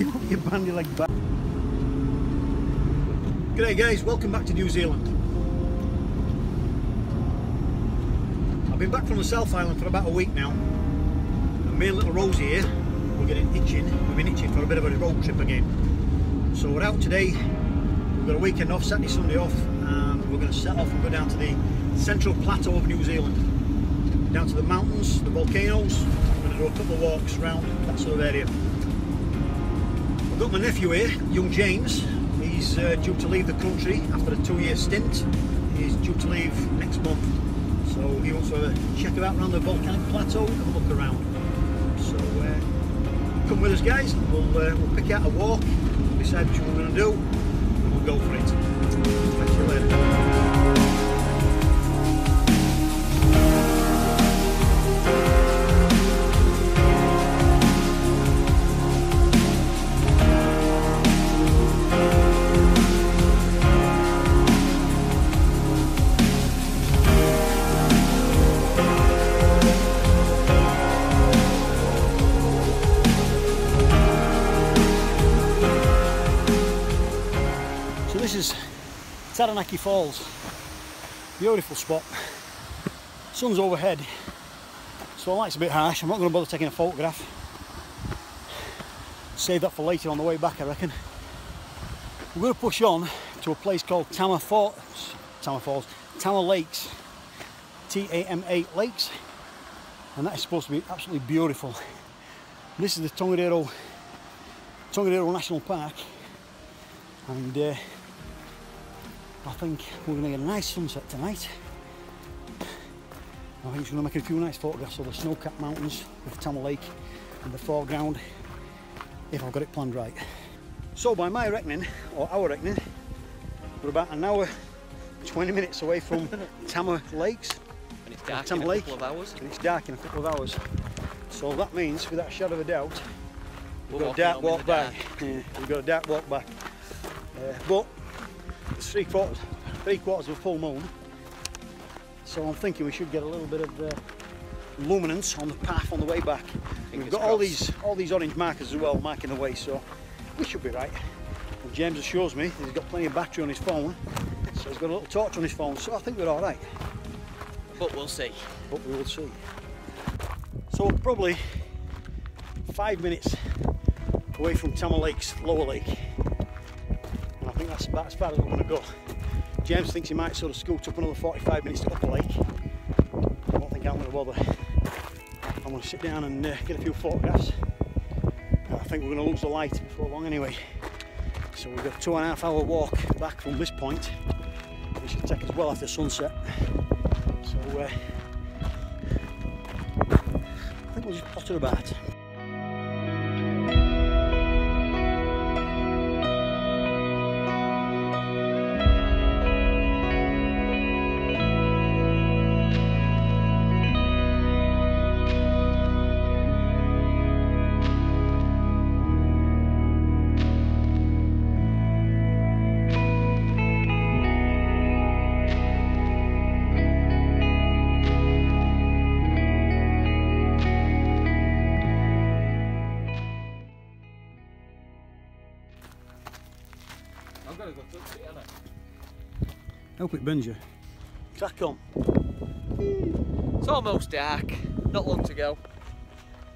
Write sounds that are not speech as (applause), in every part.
Give (laughs) your bandy leg back. G'day guys, welcome back to New Zealand. I've been back from the South Island for about a week now. And me and little Rosie here, we're getting itching. We've been itching for a bit of a road trip again. So we're out today. We've got a weekend off, Saturday, Sunday off, and we're going to set off and go down to the central plateau of New Zealand. Down to the mountains, the volcanoes. We're going to do a couple of walks around that sort of area. Got my nephew here, young James. He's uh, due to leave the country after a two-year stint. He's due to leave next month. So he wants to check it out around the volcanic plateau and look around. So uh, come with us guys, we'll, uh, we'll pick out a walk, decide what we're going to do, and we'll go for it. Taranaki Falls. Beautiful spot. Sun's overhead, so the light's a bit harsh. I'm not going to bother taking a photograph. Save that for later on the way back, I reckon. We're going to push on to a place called Tama Falls, Tama Falls, Tama Lakes, T-A-M-A Lakes, and that is supposed to be absolutely beautiful. This is the Tongariro, Tongariro National Park, and uh, I think we're going to get a nice sunset tonight. I think it's going to make a few nice photographs of the snow-capped mountains with Tama Lake in the foreground, if I've got it planned right. So by my reckoning, or our reckoning, we're about an hour, 20 minutes away from (laughs) Tama Lakes, And it's dark Tama in a Lake, couple of hours. and it's dark in a couple of hours. So that means, without a shadow of a doubt, we've We're got a dark walk back. Yeah, we've got a dark walk back. Uh, but it's three quarters, three quarters of a full moon. So I'm thinking we should get a little bit of uh, luminance on the path on the way back. We've got all these all these orange markers as well marking the way, so we should be right. And James assures me he's got plenty of battery on his phone, so he's got a little torch on his phone, so I think we're all right. But we'll see. But we will see. So probably five minutes away from Tama Lake's lower lake. Think that's about as far as we're going to go. James thinks he might sort of scoot up another 45 minutes to Upper Lake. I don't think I'm going to bother. I'm going to sit down and uh, get a few photographs. I think we're going to lose the light before long anyway. So we've got a two and a half hour walk back from this point, which should take us well after sunset. So uh, I think we'll just potter about. I'm gonna go touch it, Anna. Hope it bends you. Crack on. It's almost dark. Not long to go.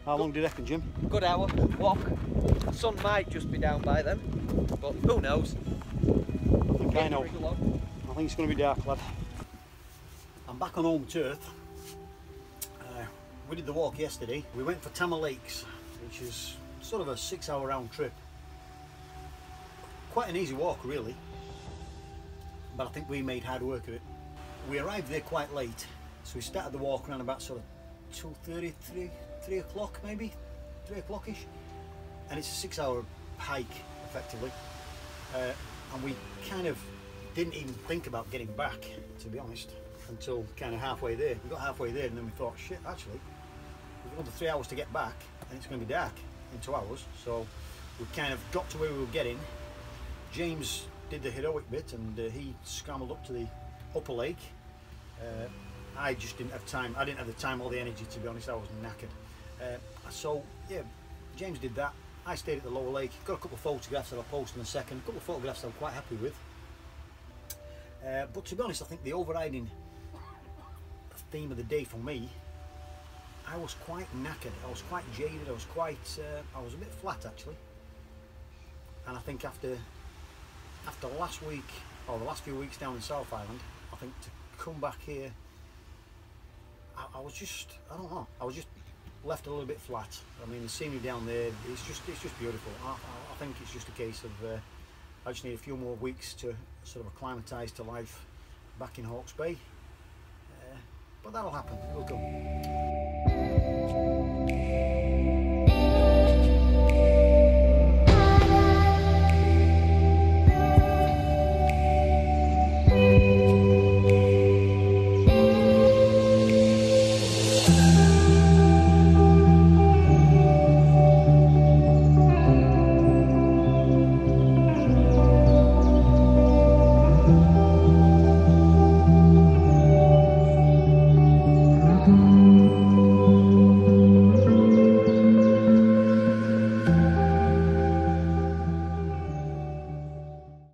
How long do you reckon, Jim? Good hour walk. Sun might just be down by then, but who knows? I think I know. I think it's going to be dark, lad. I'm back on home turf. Uh, we did the walk yesterday. We went for Tama Lakes, which is sort of a six-hour round trip. Quite an easy walk, really. But I think we made hard work of it. We arrived there quite late, so we started the walk around about sort of 2.30, 3, 3 o'clock maybe, 3 o'clockish. And it's a six-hour hike, effectively. Uh, and we kind of didn't even think about getting back, to be honest, until kind of halfway there. We got halfway there and then we thought, shit, actually, we've got another three hours to get back and it's going to be dark in two hours. So we kind of got to where we were getting. James did the heroic bit and uh, he scrambled up to the upper lake. Uh, I just didn't have time. I didn't have the time or the energy, to be honest. I was knackered. Uh, so, yeah, James did that. I stayed at the lower lake, got a couple of photographs that I'll post in a second, a couple of photographs I'm quite happy with. Uh, but to be honest, I think the overriding theme of the day for me, I was quite knackered, I was quite jaded, I was quite, uh, I was a bit flat actually. And I think after after last week, or the last few weeks down in South Island, I think to come back here, I, I was just, I don't know, I was just left a little bit flat. I mean, the scenery down there, it's just, it's just beautiful. I, I, think it's just a case of, uh, I just need a few more weeks to sort of acclimatise to life back in Hawke's Bay. Uh, but that'll happen, it'll come.